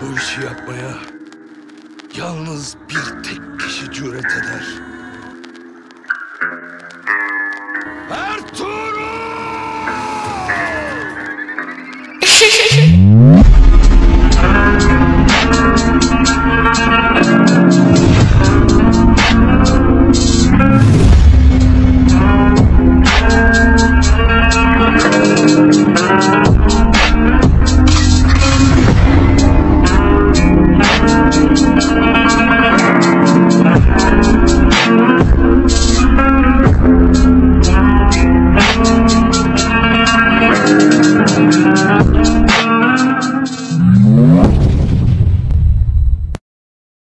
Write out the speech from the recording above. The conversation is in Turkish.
Bu işi yapmaya yalnız bir tek kişi cüret eder. Ertuğrul!